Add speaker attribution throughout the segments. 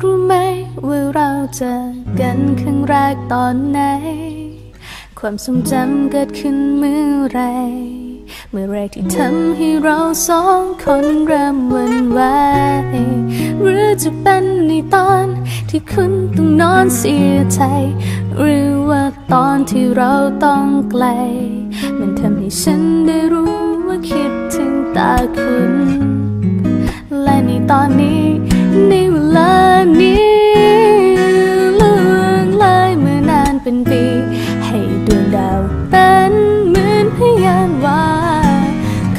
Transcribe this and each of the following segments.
Speaker 1: รู้ไหมว่าเราเจอกันครั้งแรกตอนไหน ความทรงจำเกิดขึ้นเมื่อไร เมื่อไรที่ทำให้เราสองคนเริ่มวันไหวหรือจะเป็นในตอนที่คุณต้องนอนเสียใจ หรือว่าตอนที่เราต้องไกล มันทำให้ฉันได้รู้ว่าคิดถึงตาคุณ และในตอนนี้ เป็นเหมือนพยานว่า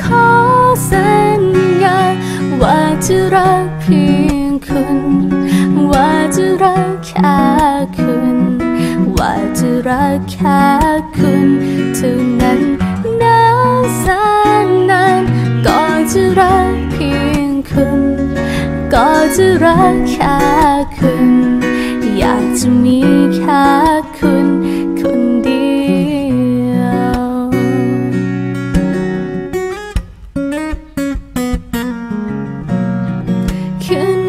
Speaker 1: ขอสัญญาว่าจะรักเพียงคุณ ว่าจะรักแค่คุณ ว่าจะรักแค่คุณเท่านั้นนานแสนนานก็จะรักเพียงคุณ ก็จะรักแค่คุณ อยากจะมี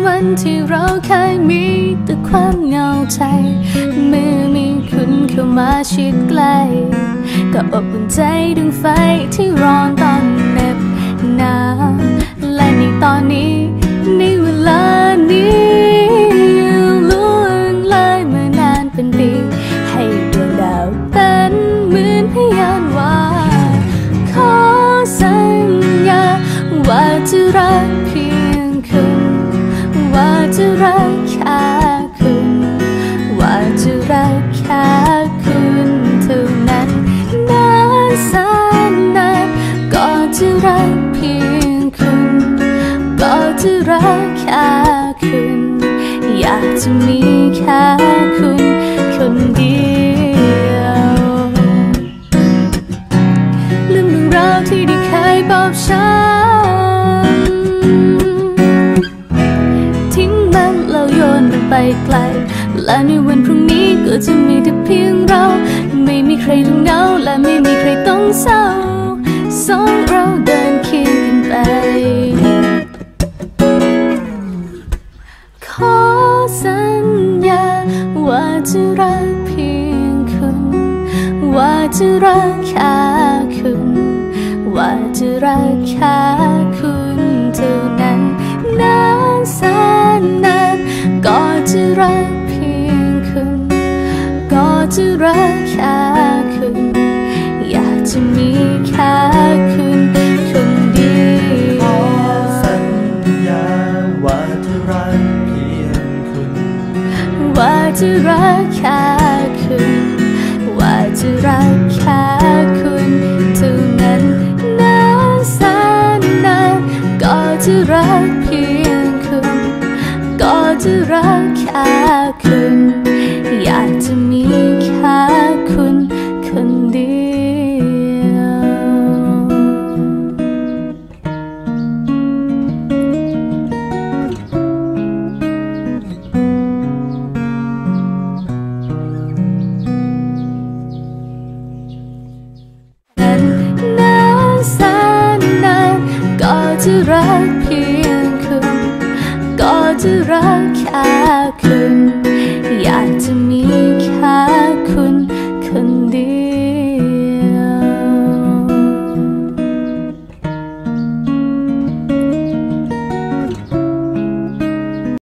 Speaker 1: วันที่เราเคยมีแต่ความเหงาใจ เมื่อมีคุณเข้ามาชิดใกล้ก็อบอุ่นใจดึงไฟที่ร้อนตอนเหน็บหนาวและในตอนนี้ในเว รักแค่คุณ ว่าจะรักแค่คุณเท่านั้นนานแสนนานก็จะรักเพียงคุณ ก็จะรักแค่คุณ อยากจะมีแค่คุณคนเดียวเรื่องราวที่ได้เคยบอกฉัน ยนมันไปไกล และในวันพรุ่งนี้ก็จะมีแต่เพียงเรา ไม่มีใครต้องเหงาและไม่มีใครต้องเศร้า สองเราเดินเคียงกันไป ขอสัญญาว่าจะรักเพียงคุณ ว่าจะรักแค่คุณ ว่าจะรักแค่ รักเพียงคุณ ก็จะรักแค่คุณ อยากจะมีแค่คุณคนเดีย
Speaker 2: ขอ
Speaker 1: ว
Speaker 2: สัญญาว่าจะรักเพียงคุณ
Speaker 1: ว่าจะรักแค่คุณ ว่าจะรักแค่ จะรักแค่คุณ อยากจะมีแค่คุณคนเดียว นั้นนานแสนนานก็จะรัก เ